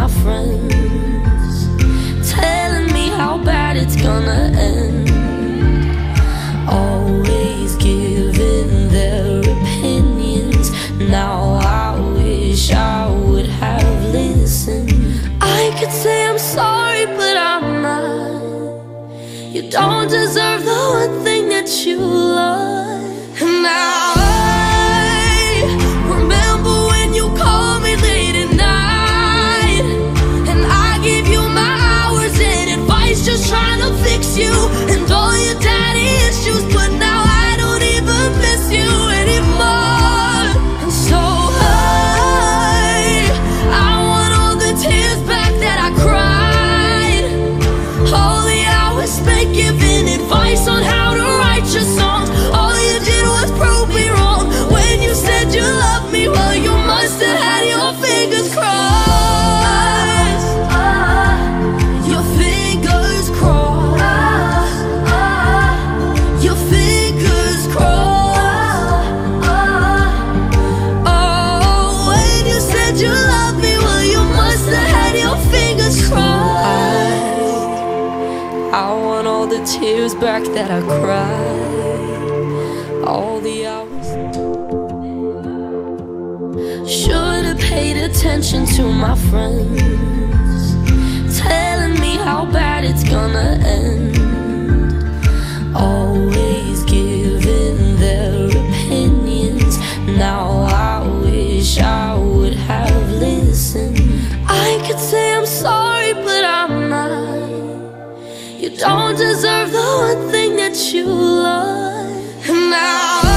my friends Telling me how bad it's gonna end. Always giving their opinions. Now I wish I would have listened. I could say I'm sorry but I'm not. You don't deserve the one thing that you love. Now tears back that I cried all the hours. Should have paid attention to my friends. don't deserve the one thing that you love. Now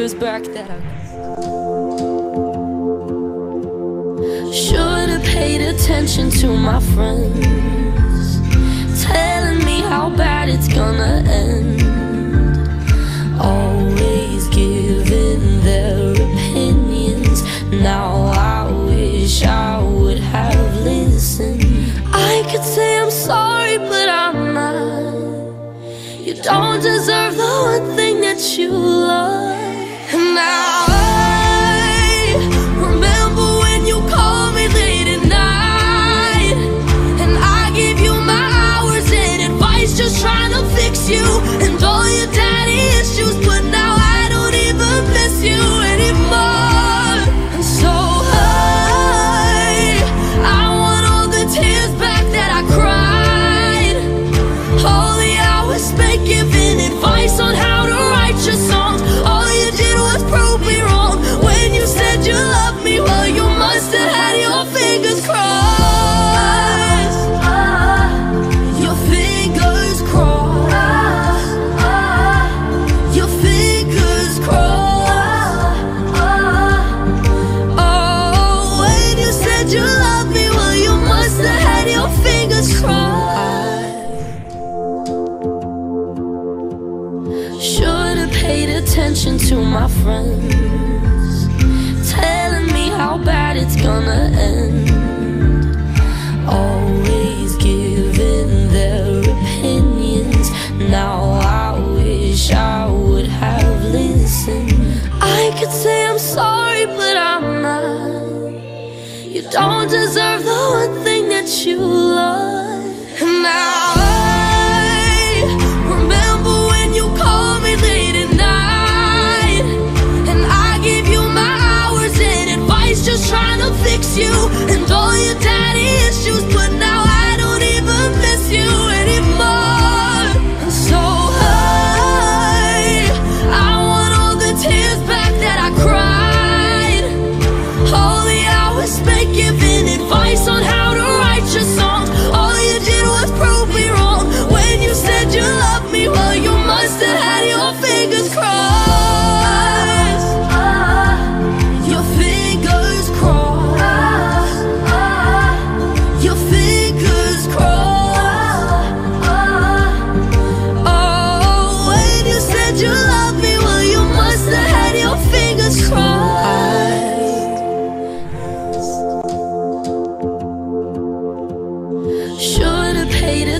years back that I Should've paid attention to my friends Telling me how bad it's gonna end. Always giving their opinions. Now I wish I would have listened. I could say I'm sorry but I'm not. You don't deserve the one thing that you love now. attention to my friends Telling me how bad it's gonna end. Always giving their opinions. Now I wish I would have listened. I could say I'm sorry but I'm not. You don't deserve the one thing that you love. Now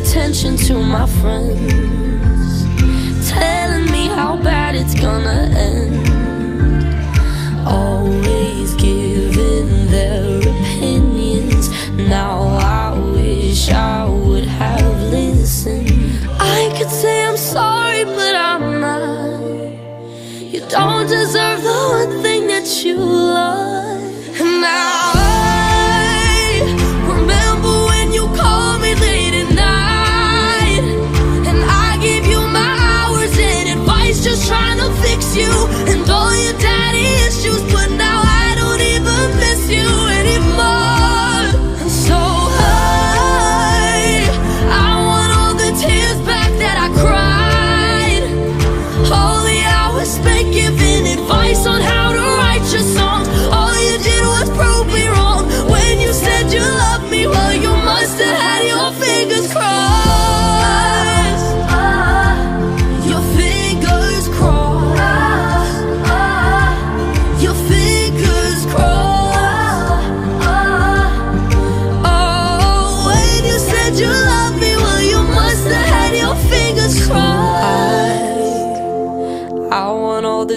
attention to my friends Telling me how bad it's gonna end. Always giving their opinions. Now I wish I would have listened. I could say I'm sorry but I'm not. You don't deserve the one thing that you love. Now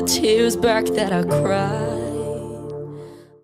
tears back that I cried.